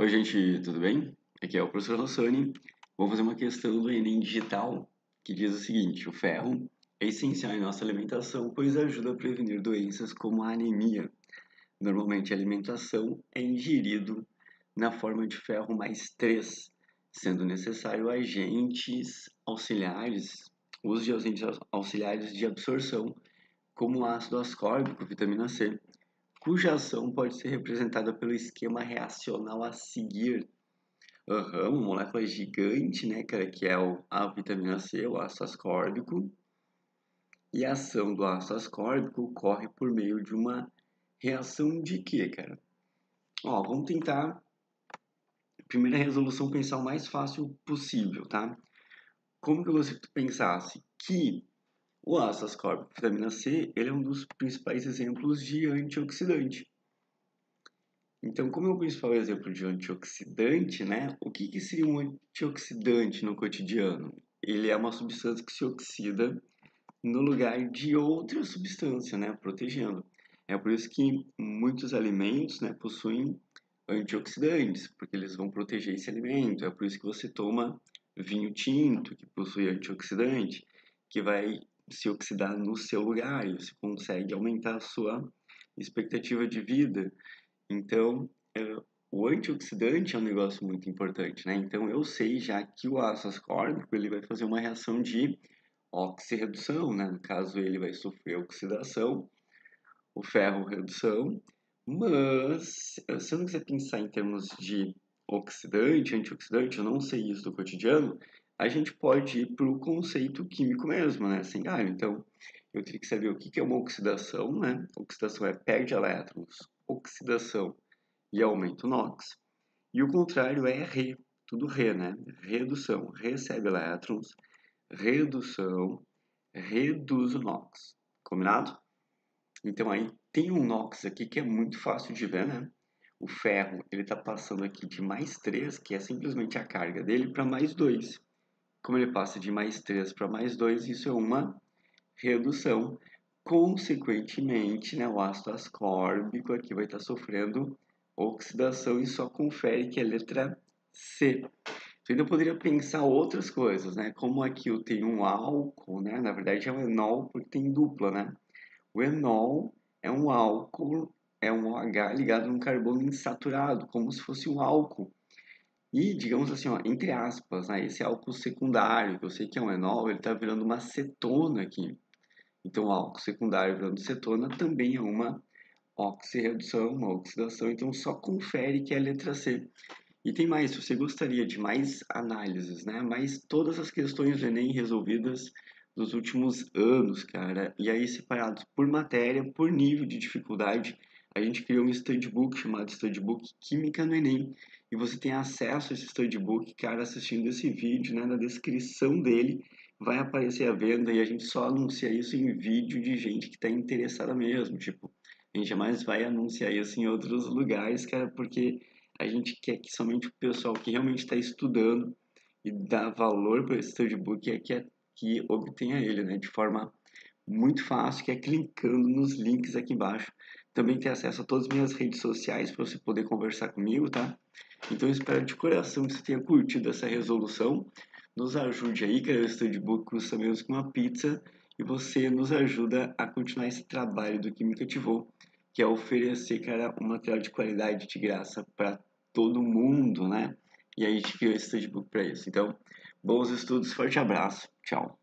Oi, gente, tudo bem? Aqui é o professor Rossoni. Vou fazer uma questão do Enem Digital que diz o seguinte: o ferro é essencial em nossa alimentação, pois ajuda a prevenir doenças como a anemia. Normalmente, a alimentação é ingerido na forma de ferro mais 3, sendo necessário agentes auxiliares, uso de agentes auxiliares de absorção, como ácido ascórbico, vitamina C, cuja ação pode ser representada pelo esquema reacional a seguir. Uhum, uma molécula gigante, né, cara, que é o, a vitamina C, o ácido ascórbico. E a ação do ácido ascórbico ocorre por meio de uma reação de quê, cara? Ó, vamos tentar, primeira resolução, pensar o mais fácil possível, tá? Como que você pensasse que o ácido ascórbico, vitamina C, ele é um dos principais exemplos de antioxidante. Então, como é o principal exemplo de antioxidante, né? O que, que seria um antioxidante no cotidiano? Ele é uma substância que se oxida no lugar de outra substância, né? Protegendo. É por isso que muitos alimentos, né, possuem antioxidantes, porque eles vão proteger esse alimento. É por isso que você toma vinho tinto, que possui antioxidante, que vai se oxidar no seu lugar e você consegue aumentar a sua expectativa de vida. Então, é, o antioxidante é um negócio muito importante, né? Então, eu sei já que o ácido ascórbico ele vai fazer uma reação de oxirredução, né? No caso, ele vai sofrer oxidação, o ferro redução, mas se eu não quiser pensar em termos de oxidante, antioxidante, eu não sei isso do cotidiano, a gente pode ir para o conceito químico mesmo, né? Assim, ah, então eu teria que saber o que é uma oxidação, né? Oxidação é perde elétrons, oxidação e aumenta o NOx. E o contrário é re, tudo re, né? Redução, recebe elétrons, redução, reduz o NOx. Combinado? Então aí tem um NOx aqui que é muito fácil de ver, né? O ferro, ele está passando aqui de mais 3, que é simplesmente a carga dele, para mais 2. Como ele passa de mais 3 para mais 2, isso é uma redução. Consequentemente, né, o ácido ascórbico aqui vai estar sofrendo oxidação e só confere que é a letra C. Você ainda poderia pensar outras coisas, né? Como aqui eu tenho um álcool, né? Na verdade é um enol porque tem dupla, né? O enol é um álcool, é um OH ligado num carbono insaturado, como se fosse um álcool. E, digamos assim, ó, entre aspas, né, esse álcool secundário, que eu sei que é um enol, ele está virando uma cetona aqui. Então, o álcool secundário virando cetona também é uma oxirredução, uma oxidação. Então, só confere que é a letra C. E tem mais, se você gostaria de mais análises, né? Mais todas as questões do Enem resolvidas dos últimos anos, cara. E aí separados por matéria, por nível de dificuldade, a gente criou um studbook chamado Studbook Química no Enem e você tem acesso a esse studbook, cara, assistindo esse vídeo, né? Na descrição dele vai aparecer a venda e a gente só anuncia isso em vídeo de gente que está interessada mesmo, tipo, a gente jamais vai anunciar isso em outros lugares, cara, porque a gente quer que somente o pessoal que realmente está estudando e dá valor para esse studbook é que, é que obtenha ele, né, de forma muito fácil, que é clicando nos links aqui embaixo. Também tem acesso a todas as minhas redes sociais para você poder conversar comigo, tá? Então eu espero de coração que você tenha curtido essa resolução. Nos ajude aí, que o Studbook custa menos que uma pizza. E você nos ajuda a continuar esse trabalho do que me que é oferecer, cara, um material de qualidade de graça para todo mundo, né? E a gente criou esse Studbook para isso. Então, bons estudos, forte abraço, tchau.